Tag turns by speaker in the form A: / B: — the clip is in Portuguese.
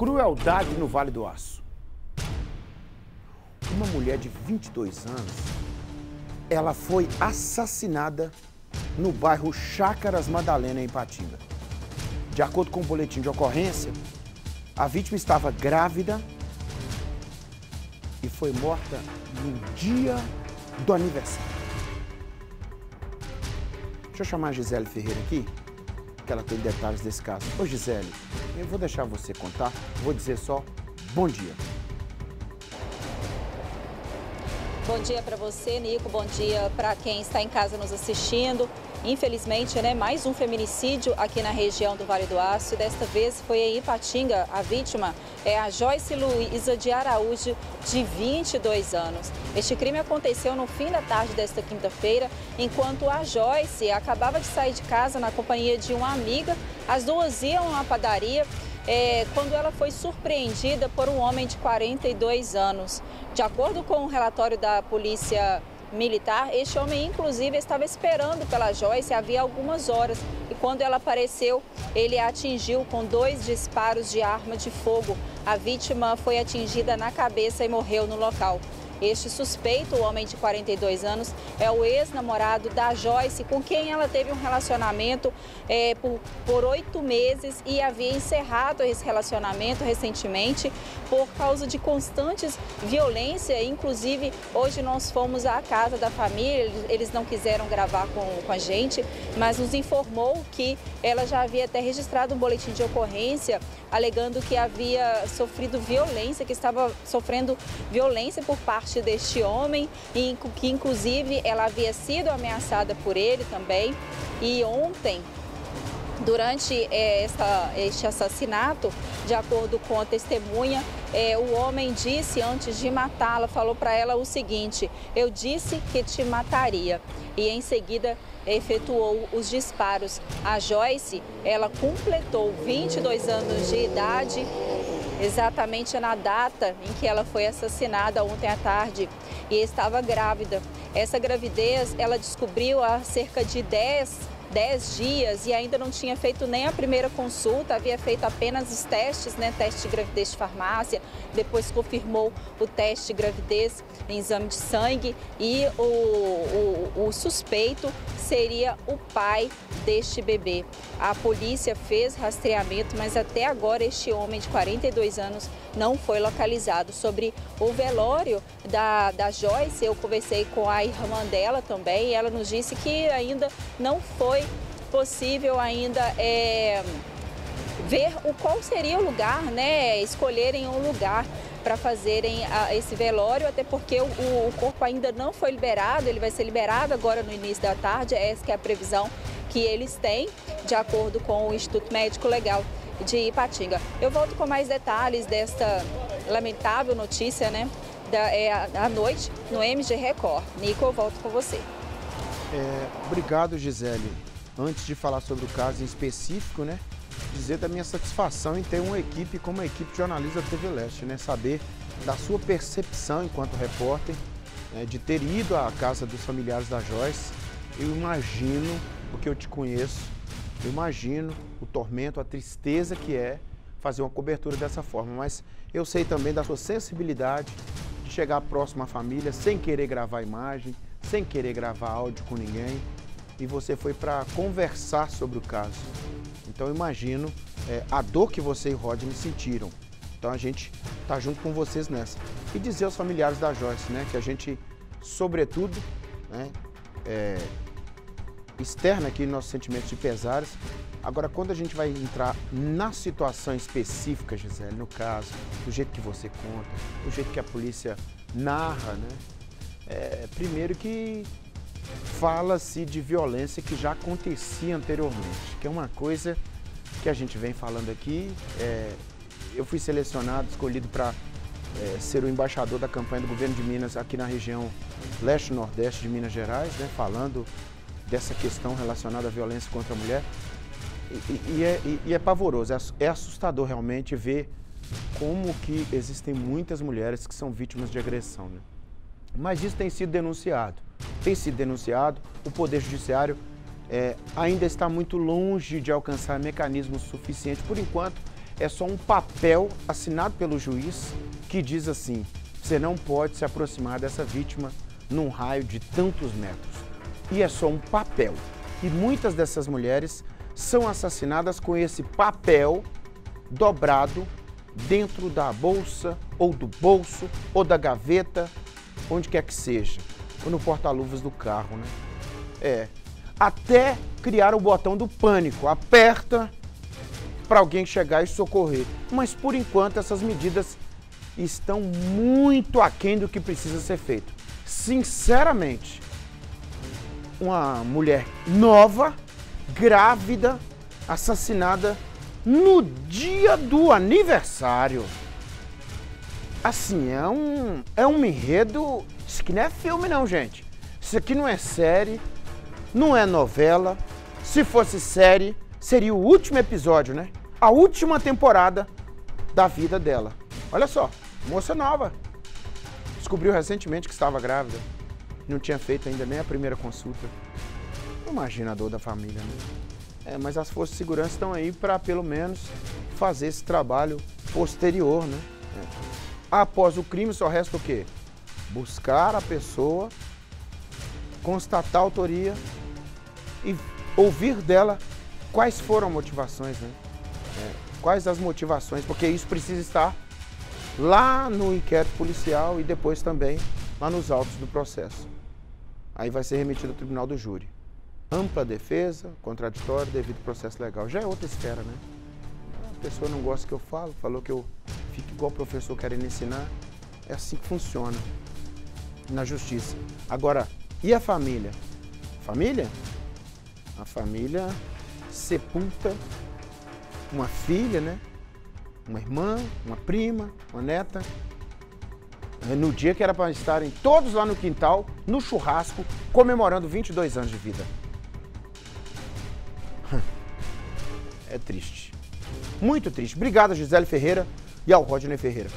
A: Crueldade no Vale do Aço. Uma mulher de 22 anos, ela foi assassinada no bairro Chácaras Madalena, em Patinga. De acordo com o boletim de ocorrência, a vítima estava grávida e foi morta no dia do aniversário. Deixa eu chamar a Gisele Ferreira aqui, que ela tem detalhes desse caso. Ô Gisele, eu vou deixar você contar, vou dizer só bom dia.
B: Bom dia para você, Nico. Bom dia para quem está em casa nos assistindo. Infelizmente, né, mais um feminicídio aqui na região do Vale do Aço. Desta vez foi em Ipatinga. A vítima é a Joyce Luiza de Araújo, de 22 anos. Este crime aconteceu no fim da tarde desta quinta-feira, enquanto a Joyce acabava de sair de casa na companhia de uma amiga. As duas iam à padaria é, quando ela foi surpreendida por um homem de 42 anos. De acordo com o um relatório da Polícia militar. Este homem, inclusive, estava esperando pela Joyce havia algumas horas e quando ela apareceu, ele a atingiu com dois disparos de arma de fogo. A vítima foi atingida na cabeça e morreu no local. Este suspeito, o homem de 42 anos, é o ex-namorado da Joyce, com quem ela teve um relacionamento é, por oito meses e havia encerrado esse relacionamento recentemente por causa de constantes violência. Inclusive, hoje nós fomos à casa da família, eles não quiseram gravar com, com a gente, mas nos informou que ela já havia até registrado um boletim de ocorrência alegando que havia sofrido violência, que estava sofrendo violência por parte deste homem que inclusive ela havia sido ameaçada por ele também. E ontem Durante é, essa, este assassinato, de acordo com a testemunha, é, o homem disse antes de matá-la, falou para ela o seguinte: Eu disse que te mataria. E em seguida efetuou os disparos. A Joyce, ela completou 22 anos de idade, exatamente na data em que ela foi assassinada ontem à tarde e estava grávida. Essa gravidez ela descobriu há cerca de 10 10 dias e ainda não tinha feito nem a primeira consulta, havia feito apenas os testes, né, teste de gravidez de farmácia, depois confirmou o teste de gravidez em exame de sangue e o, o, o suspeito seria o pai deste bebê. A polícia fez rastreamento, mas até agora este homem de 42 anos não foi localizado. Sobre o velório da, da Joyce, eu conversei com a irmã dela também e ela nos disse que ainda não foi possível ainda é, ver o qual seria o lugar, né? Escolherem um lugar para fazerem a, esse velório, até porque o, o, corpo ainda não foi liberado, ele vai ser liberado agora no início da tarde, essa é a previsão que eles têm, de acordo com o Instituto Médico Legal de Ipatinga. Eu volto com mais detalhes desta lamentável notícia, né? Da, é, à noite no MG Record. Nico, eu volto com você.
A: É, obrigado, Gisele. Antes de falar sobre o caso em específico, né? Dizer da minha satisfação em ter uma equipe como a equipe jornalista da TV Leste, né? Saber da sua percepção enquanto repórter, né? de ter ido à casa dos familiares da Joyce. Eu imagino, porque eu te conheço, eu imagino o tormento, a tristeza que é fazer uma cobertura dessa forma, mas eu sei também da sua sensibilidade de chegar próximo à família sem querer gravar imagem, sem querer gravar áudio com ninguém, e você foi para conversar sobre o caso. Então eu imagino é, a dor que você e Rodney sentiram. Então a gente tá junto com vocês nessa. E dizer aos familiares da Joyce, né, que a gente, sobretudo, né, é, externa aqui nossos sentimentos de pesares. Agora, quando a gente vai entrar na situação específica, Gisele, no caso, do jeito que você conta, do jeito que a polícia narra, né? É, primeiro que fala-se de violência que já acontecia anteriormente, que é uma coisa que a gente vem falando aqui. É, eu fui selecionado, escolhido para é, ser o embaixador da campanha do governo de Minas aqui na região leste-nordeste de Minas Gerais, né, falando dessa questão relacionada à violência contra a mulher. E, e, é, e, é, pavoroso, é, é assustador realmente ver como que existem muitas mulheres que são vítimas de agressão. Né? Mas isso tem sido denunciado. Tem sido denunciado, o Poder Judiciário é, ainda está muito longe de alcançar mecanismos suficientes, por enquanto, é só um papel assinado pelo juiz que diz assim: você não pode se aproximar dessa vítima num raio de tantos metros. E é só um papel. E muitas dessas mulheres são assassinadas com esse papel dobrado dentro da bolsa, ou do bolso, ou da gaveta, onde quer que seja, ou no porta-luvas do carro, né? É. Até criar o botão do pânico, aperta para alguém chegar e socorrer. Mas por enquanto essas medidas estão muito aquém do que precisa ser feito. Sinceramente, uma mulher nova, grávida, assassinada no dia do aniversário. Assim, é um, é um enredo. Isso aqui não é filme, não, gente. Isso aqui não é série, não é novela. Se fosse série, seria o último episódio, né? A última temporada da vida dela. Olha só, moça nova. Descobriu recentemente que estava grávida. Não tinha feito ainda nem a primeira consulta. Imagina a dor da família, né? É, mas as forças de segurança estão aí para pelo menos fazer esse trabalho posterior, né? É. Após o crime só resta o quê? Buscar a pessoa, constatar a autoria e ouvir dela quais foram as motivações, né? É, quais as motivações, porque isso precisa estar lá no inquérito policial e depois também lá nos autos do processo. Aí vai ser remetido ao tribunal do júri ampla defesa, contraditório, devido processo legal. Já é outra esfera, né? A pessoa não gosta que eu falo, falou que eu fico igual o professor querendo ensinar. É assim que funciona na justiça. Agora, e a família? Família? A família sepulta uma filha, né? Uma irmã, uma prima, uma neta. No dia que era para estarem todos lá no quintal, no churrasco, comemorando 22 anos de vida. é triste. Muito triste. Obrigado, Gisele Ferreira e ao Rodney Ferreira.